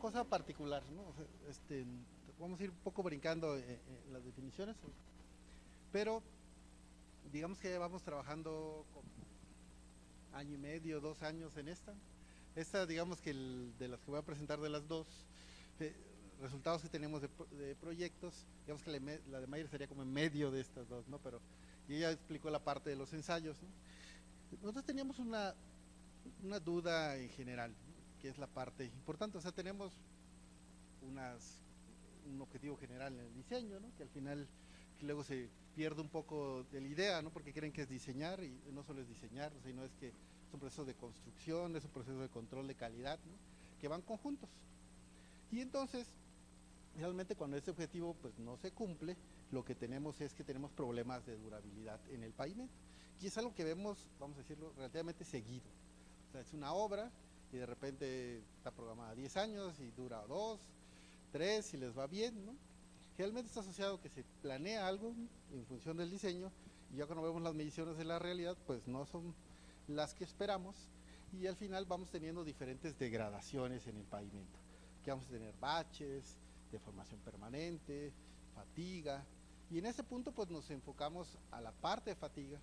cosa particular, ¿no? este, vamos a ir un poco brincando en, las definiciones, pero digamos que vamos trabajando año y medio, dos años en esta. Esta, digamos que de las que voy a presentar de las dos, eh, resultados que tenemos de, proyectos, digamos que la, de Mayer sería como en medio de estas dos, ¿no? Pero, y ella explicó la parte de los ensayos, Nosotros teníamos una, una duda en general, que es la parte importante, o sea, tenemos unas, un objetivo general en el diseño, ¿no? Que al final luego se pierde un poco de la idea, ¿no? Porque creen que es diseñar y no solo es diseñar, sino es que es un proceso de construcción, es un proceso de control de calidad, ¿no? que van conjuntos. Y entonces, realmente cuando ese objetivo pues no se cumple, lo que tenemos es que tenemos problemas de durabilidad en el pavimento. Y es algo que vemos, vamos a decirlo, relativamente seguido. O sea, es una obra y de repente está programada 10 años y dura 2, 3 si les va bien, ¿no? Realmente está asociado que se planea algo en función del diseño y ya cuando vemos las mediciones de la realidad, pues no son las que esperamos y al final vamos teniendo diferentes degradaciones en el pavimento, que vamos a tener baches, deformación permanente, fatiga, y en ese punto pues nos enfocamos a la parte de fatiga,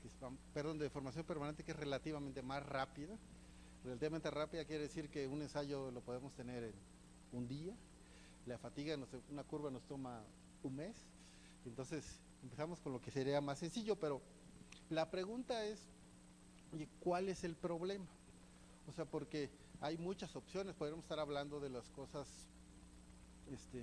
que es, perdón, de deformación permanente que es relativamente más rápida, relativamente rápida quiere decir que un ensayo lo podemos tener en un día, la fatiga, una curva nos toma un mes, entonces empezamos con lo que sería más sencillo, pero la pregunta es, ¿cuál es el problema? O sea, porque hay muchas opciones, podríamos estar hablando de las cosas, este,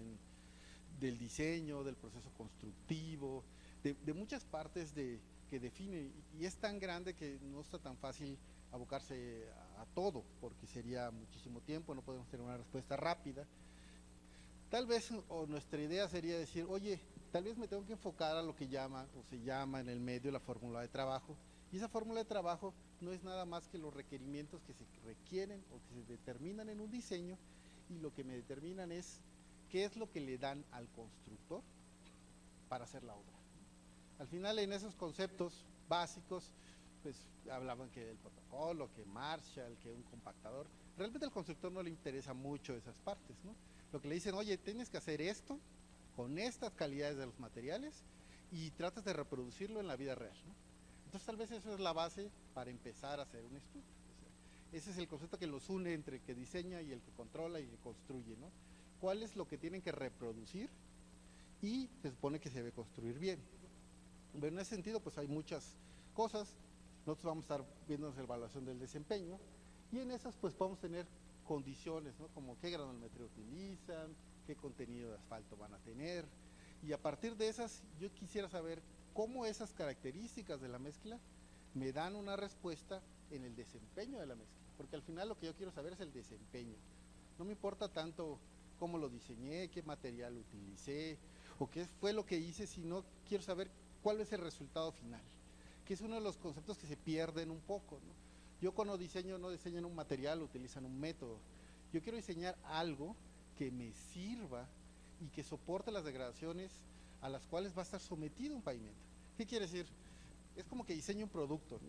del diseño, del proceso constructivo, de, muchas partes de, que define, y es tan grande que no está tan fácil abocarse a, todo, porque sería muchísimo tiempo, no podemos tener una respuesta rápida. Tal vez o nuestra idea sería decir, oye, tal vez me tengo que enfocar a lo que llama o se llama en el medio la fórmula de trabajo. Y esa fórmula de trabajo no es nada más que los requerimientos que se requieren o que se determinan en un diseño y lo que me determinan es qué es lo que le dan al constructor para hacer la obra. Al final en esos conceptos básicos, pues hablaban que el protocolo, que Marshall, que un compactador. Realmente al constructor no le interesa mucho esas partes, ¿no? lo que le dicen, oye, tienes que hacer esto con estas calidades de los materiales y tratas de reproducirlo en la vida real. Entonces tal vez eso es la base para empezar a hacer un estudio. ese es el concepto que los une entre el que diseña y el que controla y el que construye. ¿no? ¿Cuál es lo que tienen que reproducir? Y se supone que se debe construir bien. Pero en ese sentido, pues hay muchas cosas. Nosotros vamos a estar viendo la evaluación del desempeño y en esas pues podemos tener condiciones, ¿no? como qué granulometría utilizan, qué contenido de asfalto van a tener. Y a partir de esas, yo quisiera saber cómo esas características de la mezcla me dan una respuesta en el desempeño de la mezcla. Porque al final lo que yo quiero saber es el desempeño. No me importa tanto cómo lo diseñé, qué material utilicé o qué fue lo que hice, sino quiero saber cuál es el resultado final, que es uno de los conceptos que se pierden un poco. ¿no? Yo cuando diseño no diseño un material, utilizan un método. Yo quiero diseñar algo que me sirva y que soporte las degradaciones a las cuales va a estar sometido un pavimento. ¿Qué quiere decir? Es como que diseño un producto.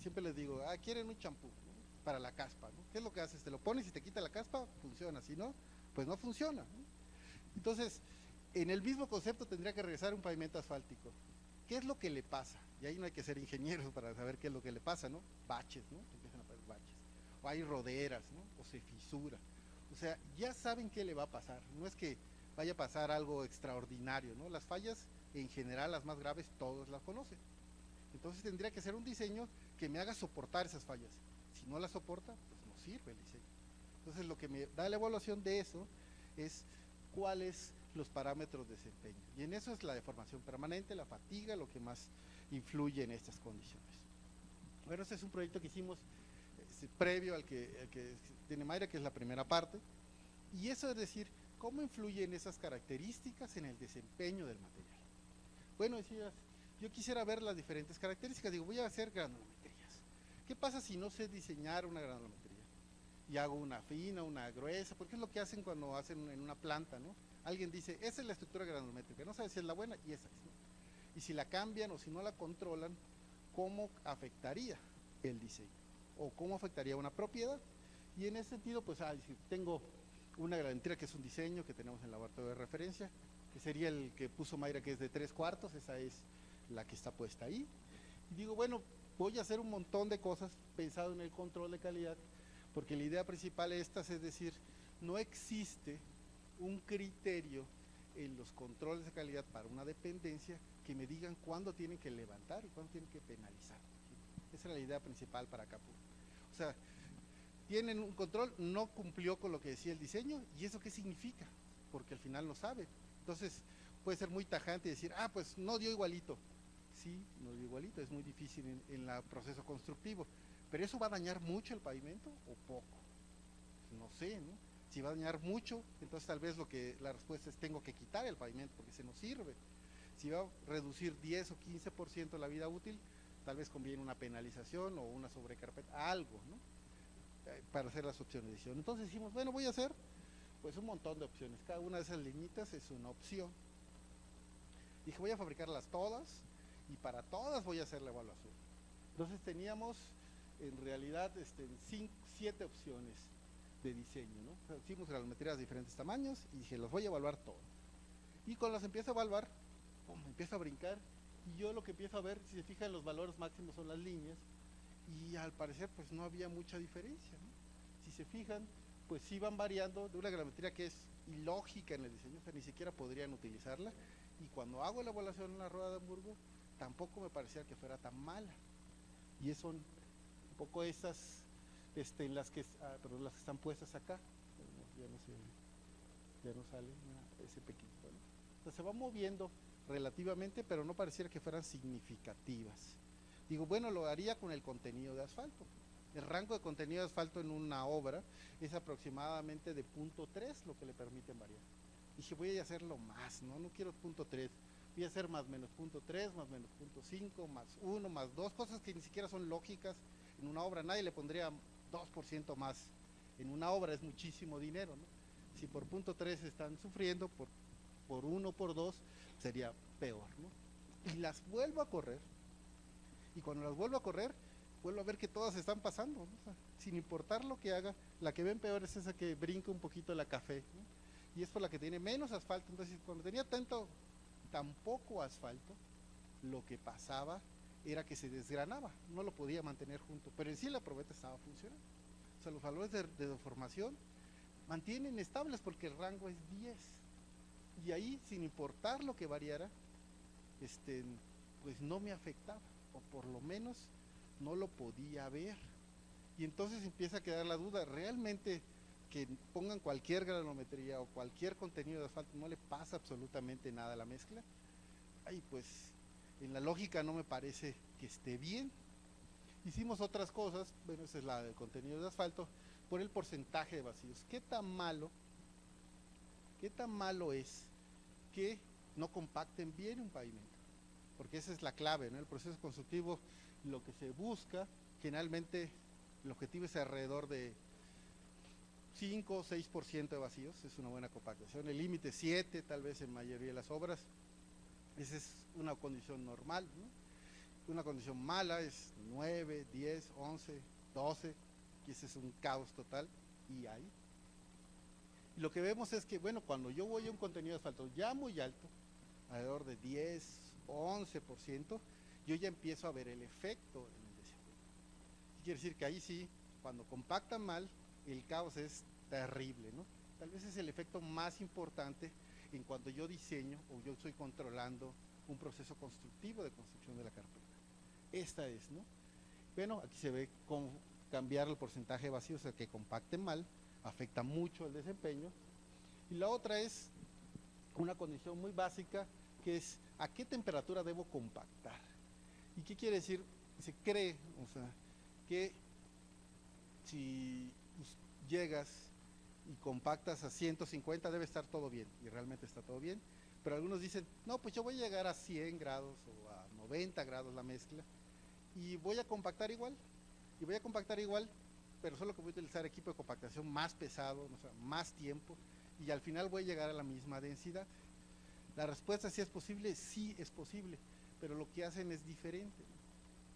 Siempre les digo, ah, quieren un champú para la caspa. ¿Qué es lo que haces? Te lo pones y te quita la caspa, funciona. Si no, pues no funciona. Entonces, en el mismo concepto tendría que regresar un pavimento asfáltico. ¿Qué es lo que le pasa? Y ahí no hay que ser ingenieros para saber qué es lo que le pasa, ¿no? Baches, ¿no? Empiezan a aparecer baches. O hay roderas, ¿no? O se fisura. O sea, ya saben qué le va a pasar. No es que vaya a pasar algo extraordinario, ¿no? Las fallas, en general, las más graves, todos las conocen. Entonces tendría que ser un diseño que me haga soportar esas fallas. Si no las soporta, pues no sirve el diseño. Entonces lo que me da la evaluación de eso es cuál es los parámetros de desempeño. Y en eso es la deformación permanente, la fatiga, lo que más influye en estas condiciones. Bueno, este es un proyecto que hicimos este, previo al que, tiene Mayra, que es la primera parte. Y eso es decir, ¿cómo influyen esas características en el desempeño del material? Bueno, decías, yo quisiera ver las diferentes características. Digo, voy a hacer granulometrías. ¿Qué pasa si no sé diseñar una granulometría? Y hago una fina, una gruesa, porque es lo que hacen cuando hacen en una planta, ¿no? Alguien dice, esa es la estructura granulométrica, no sabe si es la buena y esa es. Y si la cambian o si no la controlan, ¿cómo afectaría el diseño? ¿O cómo afectaría una propiedad? Y en ese sentido, pues, tengo una granulometría que es un diseño que tenemos en el laboratorio de referencia, que sería el que puso Mayra que es de tres cuartos, esa es la que está puesta ahí. Y digo, bueno, voy a hacer un montón de cosas pensado en el control de calidad, porque la idea principal de estas es decir, no existe un criterio en los controles de calidad para una dependencia que me digan cuándo tienen que levantar y cuándo tienen que penalizar. Esa era la idea principal para Capur. O sea, tienen un control, no cumplió con lo que decía el diseño, ¿y eso qué significa? Porque al final no sabe. Entonces, puede ser muy tajante y decir, ah, pues no dio igualito. Sí, no dio igualito, es muy difícil en el proceso constructivo. Pero eso va a dañar mucho el pavimento o poco. No sé, ¿no? Si va a dañar mucho, entonces tal vez lo que la respuesta es tengo que quitar el pavimento porque se nos sirve. Si va a reducir 10 o 15% la vida útil, tal vez conviene una penalización o una sobrecarpeta, algo, ¿no? Eh, para hacer las opciones de decisión. Entonces dijimos, bueno, voy a hacer pues un montón de opciones. Cada una de esas liñitas es una opción. Dije, voy a fabricarlas todas y para todas voy a hacer la evaluación. Entonces teníamos en realidad este, siete opciones de diseño. ¿no? hicimos granulometrías de diferentes tamaños y dije, los voy a evaluar todas. Y cuando las empiezo a evaluar, pum, empiezo a brincar y yo lo que empiezo a ver, si se fijan, los valores máximos son las líneas y al parecer pues no había mucha diferencia. Si se fijan, pues sí van variando de una granulometría que es ilógica en el diseño, o sea, ni siquiera podrían utilizarla. Y cuando hago la evaluación en la rueda de Hamburgo, tampoco me parecía que fuera tan mala. Y son un poco esas este, las que, ah, las que están puestas acá. Ya no, se, ya no sale ese pequeño. se va moviendo relativamente, pero no pareciera que fueran significativas. Digo, bueno, lo haría con el contenido de asfalto. El rango de contenido de asfalto en una obra es aproximadamente de punto 3, lo que le permiten variar. Dije, voy a hacerlo más, ¿no? No quiero punto 3. Voy a hacer más menos punto 3, más menos punto 5, más 1, más 2, cosas que ni siquiera son lógicas en una obra. Nadie le pondría 2% más en una obra, es muchísimo dinero, ¿no? Si por punto 3 están sufriendo, por, por 1, por 2, sería peor, ¿no? Y las vuelvo a correr. Y cuando las vuelvo a correr, vuelvo a ver que todas están pasando, sin importar lo que haga, la que ven peor es esa que brinca un poquito la café, y es por la que tiene menos asfalto, entonces cuando tenía tanto, tan poco asfalto, lo que pasaba era que se desgranaba, no lo podía mantener junto, pero en sí la probeta estaba funcionando. O sea, los valores de, deformación mantienen estables porque el rango es 10. Y ahí, sin importar lo que variara, este, pues no me afectaba, o por lo menos no lo podía ver. Y entonces empieza a quedar la duda, ¿realmente que pongan cualquier granometría o cualquier contenido de asfalto no le pasa absolutamente nada a la mezcla? Ay, pues en la lógica no me parece que esté bien. Hicimos otras cosas, bueno, esa es la del contenido de asfalto, por el porcentaje de vacíos. ¿Qué tan malo, qué tan malo es que no compacten bien un pavimento? Porque esa es la clave, ¿no? El proceso constructivo, lo que se busca, generalmente el objetivo es alrededor de 5 o 6% de vacíos, es una buena compactación. El límite 7, tal vez en mayoría de las obras. Esa es una condición normal. Una condición mala es 9, 10, 11, 12, y ese es un caos total, y. Y lo que vemos es que, bueno, cuando yo voy a un contenido de asfalto ya muy alto, alrededor de 10, 11%, yo ya empiezo a ver el efecto en el desempeño. Quiere decir que ahí sí, cuando compactan mal, el caos es terrible, ¿no? Tal vez es el efecto más importante en cuando yo diseño o yo estoy controlando un proceso constructivo de construcción de la carpeta. Esta es, ¿no? Bueno, aquí se ve cambiar el porcentaje de vacíos, o sea, que compacten mal, afecta mucho el desempeño. Y la otra es una condición muy básica, que es a qué temperatura debo compactar. ¿Y qué quiere decir? Se cree, o sea, que si llegas y compactas a 150 debe estar todo bien y realmente está todo bien. Pero algunos dicen, no, pues yo voy a llegar a 100 grados o a 90 grados la mezcla y voy a compactar igual. Y voy a compactar igual, pero solo que voy a utilizar equipo de compactación más pesado, más tiempo y al final voy a llegar a la misma densidad. La respuesta si es posible, sí es posible, pero lo que hacen es diferente.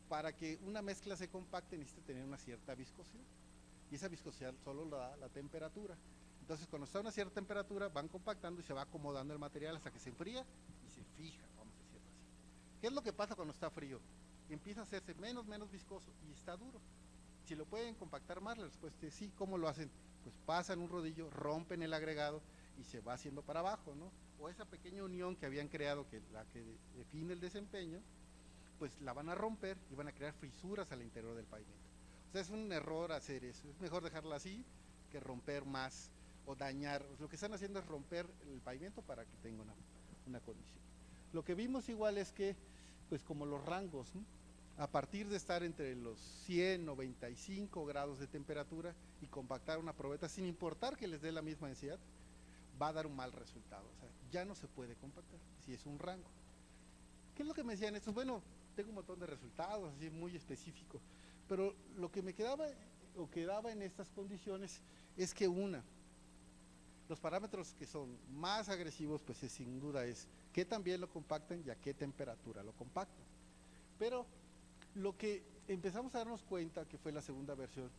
Para que una mezcla se compacte necesita tener una cierta viscosidad y esa viscosidad solo la da la temperatura. Entonces, cuando está a una cierta temperatura, van compactando y se va acomodando el material hasta que se enfría y se fija, vamos a decirlo así. ¿Qué es lo que pasa cuando está frío? Empieza a hacerse menos, menos viscoso y está duro. Si lo pueden compactar más, la respuesta es sí. ¿Cómo lo hacen? Pues pasan un rodillo, rompen el agregado y se va haciendo para abajo, ¿no? O esa pequeña unión que habían creado, que la que define el desempeño, pues la van a romper y van a crear frisuras al interior del pavimento. O sea, es un error hacer eso. Es mejor dejarla así que romper más o dañar. Lo que están haciendo es romper el pavimento para que tenga una, una condición. Lo que vimos igual es que, pues como los rangos, a partir de estar entre los 100, 95 grados de temperatura y compactar una probeta sin importar que les dé la misma densidad, va a dar un mal resultado. O sea, ya no se puede compactar si es un rango. ¿Qué es lo que me decían estos? Bueno, tengo un montón de resultados, así muy específico, pero lo que me quedaba o quedaba en estas condiciones es que una, los parámetros que son más agresivos, pues es, sin duda es qué también lo compactan y a qué temperatura lo compactan. Pero lo que empezamos a darnos cuenta, que fue la segunda versión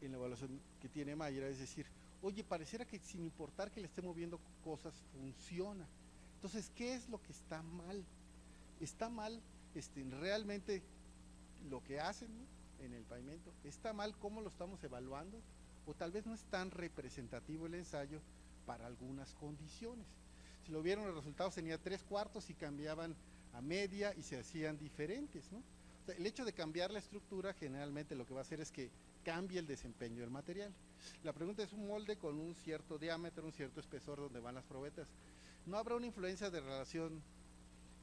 en la evaluación que tiene Mayra, es decir, oye, pareciera que sin importar que le esté moviendo cosas, funciona. Entonces, ¿qué es lo que está mal? Está mal este, realmente lo que hacen en el pavimento, está mal cómo lo estamos evaluando, o tal vez no es tan representativo el ensayo para algunas condiciones. Si lo vieron, los resultados tenía tres cuartos y cambiaban a media y se hacían diferentes, ¿no? el hecho de cambiar la estructura generalmente lo que va a hacer es que cambie el desempeño del material. La pregunta es un molde con un cierto diámetro, un cierto espesor donde van las probetas. ¿No habrá una influencia de relación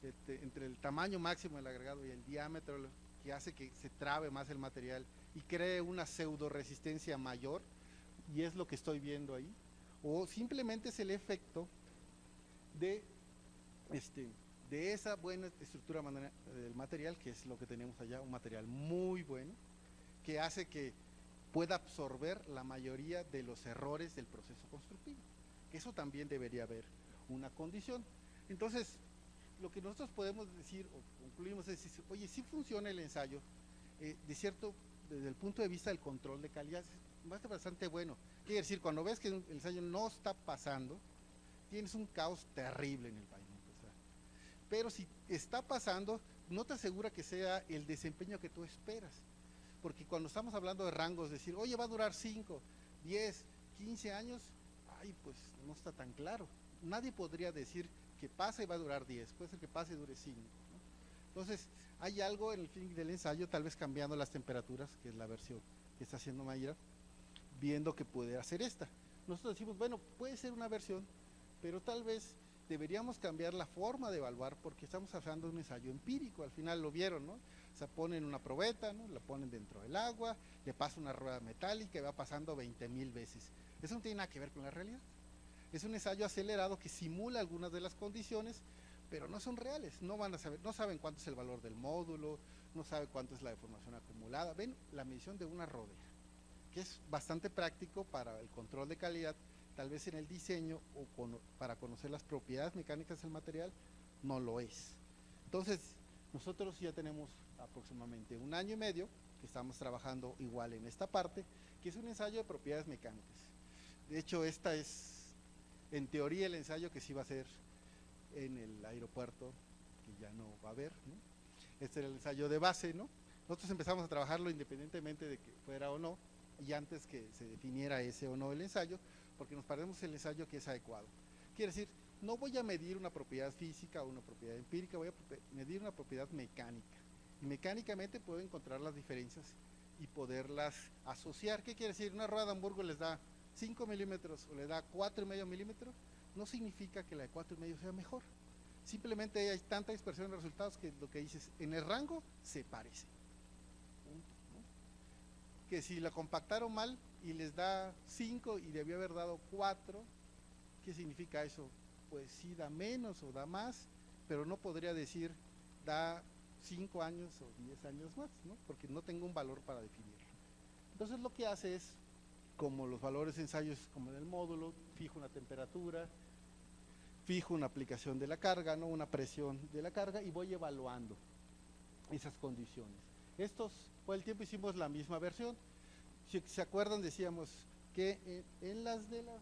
este, entre el tamaño máximo del agregado y el diámetro que hace que se trabe más el material y cree una pseudo resistencia mayor? Y es lo que estoy viendo ahí. O simplemente es el efecto de este, de esa buena estructura del material, que es lo que tenemos allá, un material muy bueno, que hace que pueda absorber la mayoría de los errores del proceso constructivo. Eso también debería haber una condición. Entonces, lo que nosotros podemos decir o concluimos es, oye, si funciona el ensayo, eh, de cierto, desde el punto de vista del control de calidad, es bastante bueno. Quiere decir, cuando ves que el ensayo no está pasando, tienes un caos terrible en el país pero si está pasando, no te asegura que sea el desempeño que tú esperas. Porque cuando estamos hablando de rangos, decir, oye, va a durar 5, 10, 15 años, ay, pues no está tan claro. Nadie podría decir que pase y va a durar 10, puede ser que pase y dure 5. Entonces, hay algo en el fin del ensayo, tal vez cambiando las temperaturas, que es la versión que está haciendo Mayra, viendo que puede hacer esta. Nosotros decimos, bueno, puede ser una versión, pero tal vez deberíamos cambiar la forma de evaluar porque estamos hablando de un ensayo empírico, al final lo vieron, ¿no? O sea, ponen una probeta, ¿no? La ponen dentro del agua, le pasa una rueda metálica y va pasando 20 mil veces. Eso no tiene nada que ver con la realidad. Es un ensayo acelerado que simula algunas de las condiciones, pero no son reales. No van a saber, no saben cuánto es el valor del módulo, no saben cuánto es la deformación acumulada. Ven la medición de una rodea, que es bastante práctico para el control de calidad tal vez en el diseño o para conocer las propiedades mecánicas del material, no lo es. Entonces, nosotros ya tenemos aproximadamente un año y medio que estamos trabajando igual en esta parte, que es un ensayo de propiedades mecánicas. De hecho, esta es, en teoría, el ensayo que sí va a ser en el aeropuerto, que ya no va a haber. Este era el ensayo de base, ¿no? Nosotros empezamos a trabajarlo independientemente de que fuera o no, y antes que se definiera ese o no el ensayo, porque nos parecemos el ensayo que es adecuado. Quiere decir, no voy a medir una propiedad física o una propiedad empírica, voy a medir una propiedad mecánica. Y mecánicamente puedo encontrar las diferencias y poderlas asociar. ¿Qué quiere decir? Una rueda de Hamburgo les da 5 milímetros o le da 4,5 milímetros, no significa que la de 4,5 sea mejor. Simplemente hay tanta dispersión de resultados que lo que dices, en el rango se parece. Que si la compactaron mal, y les da 5 y debió haber dado 4, ¿qué significa eso? Pues sí da menos o da más, pero no podría decir da 5 años o 10 años más, ¿no? porque no tengo un valor para definirlo. Entonces lo que hace es, como los valores ensayos como en el módulo, fijo una temperatura, fijo una aplicación de la carga, ¿no? una presión de la carga y voy evaluando esas condiciones. Estos, por el tiempo hicimos la misma versión, si se acuerdan, decíamos que en, las de las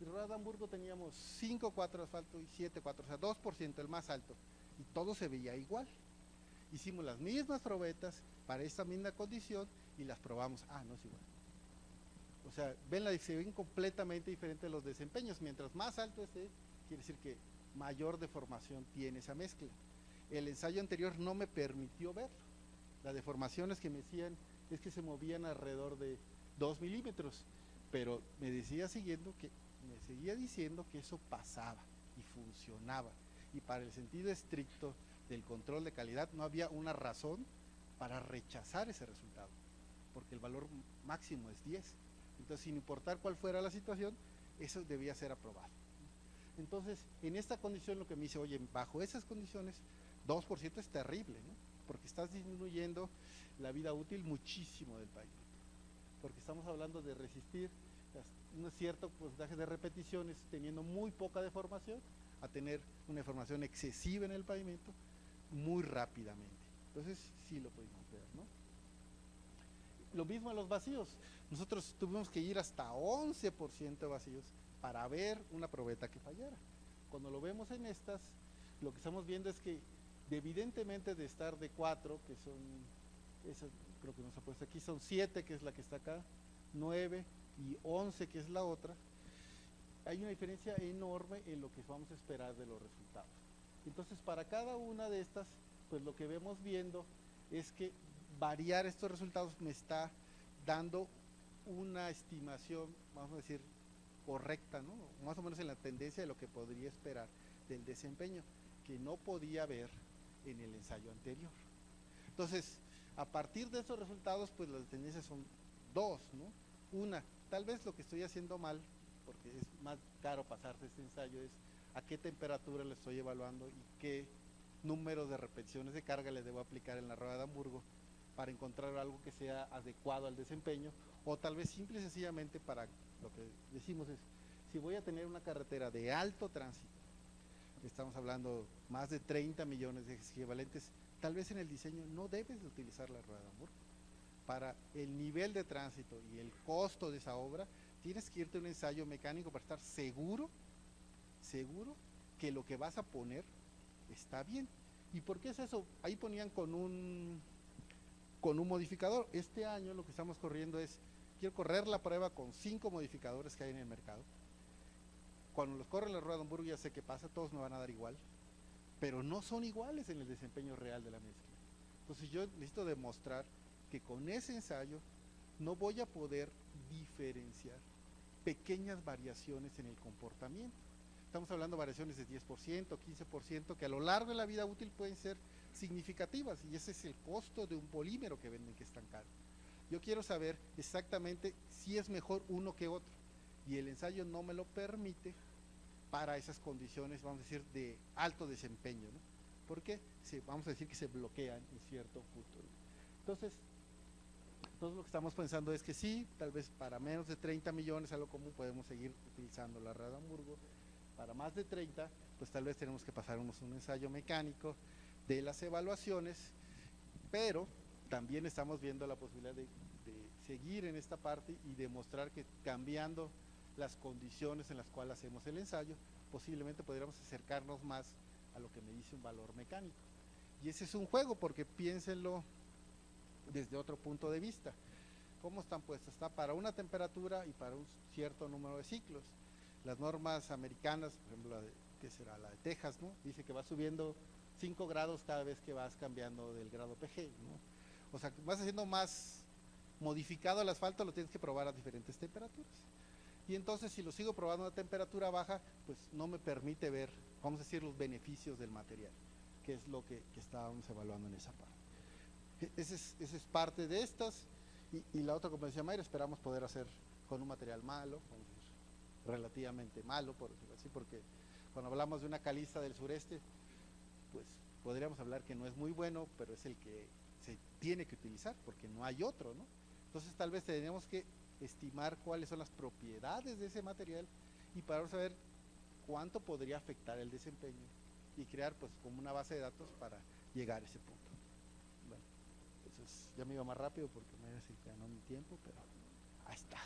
En Rueda de Hamburgo teníamos 5 4 asfalto y 7 4, o sea, 2% el más alto. Y todo se veía igual. Hicimos las mismas probetas para esta misma condición y las probamos. Ah, no es igual. O sea, ven la, se ven completamente diferentes los desempeños. Mientras más alto esté, quiere decir que mayor deformación tiene esa mezcla. El ensayo anterior no me permitió verlo. Las deformaciones que me decían es que se movían alrededor de 2 milímetros, pero me decía siguiendo que me seguía diciendo que eso pasaba y funcionaba. Y para el sentido estricto del control de calidad no había una razón para rechazar ese resultado, porque el valor máximo es 10. Entonces, sin importar cuál fuera la situación, eso debía ser aprobado. Entonces, en esta condición lo que me dice, oye, bajo esas condiciones, 2% es terrible, ¿no? porque estás disminuyendo la vida útil muchísimo del país. Porque estamos hablando de resistir un cierto porcentaje de repeticiones teniendo muy poca deformación a tener una deformación excesiva en el pavimento muy rápidamente. Entonces sí lo pudimos ver, ¿no? Lo mismo en los vacíos. Nosotros tuvimos que ir hasta 11% de vacíos para ver una probeta que fallara. Cuando lo vemos en estas, lo que estamos viendo es que evidentemente de estar de 4, que son, esa, creo que nos ha puesto aquí, son 7, que es la que está acá, 9 y 11, que es la otra, hay una diferencia enorme en lo que vamos a esperar de los resultados. Entonces, para cada una de estas, pues lo que vemos viendo es que variar estos resultados me está dando una estimación, vamos a decir, correcta, ¿no? Más o menos en la tendencia de lo que podría esperar del desempeño, que no podía ver en el ensayo anterior. Entonces, a partir de esos resultados, pues las tendencias son dos, ¿no? Una, tal vez lo que estoy haciendo mal, porque es más caro pasarse este ensayo, es a qué temperatura le estoy evaluando y qué número de repeticiones de carga le debo aplicar en la rueda de Hamburgo para encontrar algo que sea adecuado al desempeño o tal vez simple y sencillamente para lo que decimos es si voy a tener una carretera de alto tránsito estamos hablando más de 30 millones de equivalentes, tal vez en el diseño no debes de utilizar la rueda de Hamburgo. Para el nivel de tránsito y el costo de esa obra, tienes que irte a un ensayo mecánico para estar seguro, seguro que lo que vas a poner está bien. ¿Y por qué es eso? Ahí ponían con un con un modificador. Este año lo que estamos corriendo es, quiero correr la prueba con cinco modificadores que hay en el mercado cuando los corre la rueda de Hamburgo ya sé qué pasa, todos me van a dar igual, pero no son iguales en el desempeño real de la mezcla. Entonces yo necesito demostrar que con ese ensayo no voy a poder diferenciar pequeñas variaciones en el comportamiento. Estamos hablando de variaciones de 10%, 15%, que a lo largo de la vida útil pueden ser significativas y ese es el costo de un polímero que venden que es tan caro. Yo quiero saber exactamente si es mejor uno que otro y el ensayo no me lo permite para esas condiciones, vamos a decir, de alto desempeño, ¿no? Porque se, vamos a decir que se bloquean en cierto punto. Entonces, todo lo que estamos pensando es que sí, tal vez para menos de 30 millones, algo común, podemos seguir utilizando la red. Para más de 30, pues tal vez tenemos que pasarnos un ensayo mecánico de las evaluaciones, pero también estamos viendo la posibilidad de, seguir en esta parte y demostrar que cambiando las condiciones en las cuales hacemos el ensayo, posiblemente podríamos acercarnos más a lo que me dice un valor mecánico. Y ese es un juego, porque piénsenlo desde otro punto de vista. ¿Cómo están puestas? Está para una temperatura y para un cierto número de ciclos. Las normas americanas, por ejemplo, la de, ¿qué será? La de Texas, ¿no? Dice que va subiendo 5 grados cada vez que vas cambiando del grado PG, ¿no? O sea, vas haciendo más modificado el asfalto, lo tienes que probar a diferentes temperaturas y entonces si lo sigo probando a temperatura baja, pues no me permite ver, vamos a decir, los beneficios del material, que es lo que, estábamos evaluando en esa parte. E, esa es, es, parte de estas, y, la otra, como decía Mayra, esperamos poder hacer con un material malo, relativamente malo, por decirlo así, porque cuando hablamos de una caliza del sureste, pues podríamos hablar que no es muy bueno, pero es el que se tiene que utilizar, porque no hay otro, ¿no? Entonces tal vez tenemos que estimar cuáles son las propiedades de ese material y para saber cuánto podría afectar el desempeño y crear pues como una base de datos para llegar a ese punto. Bueno, ya me iba más rápido porque me no mi tiempo, pero ahí está.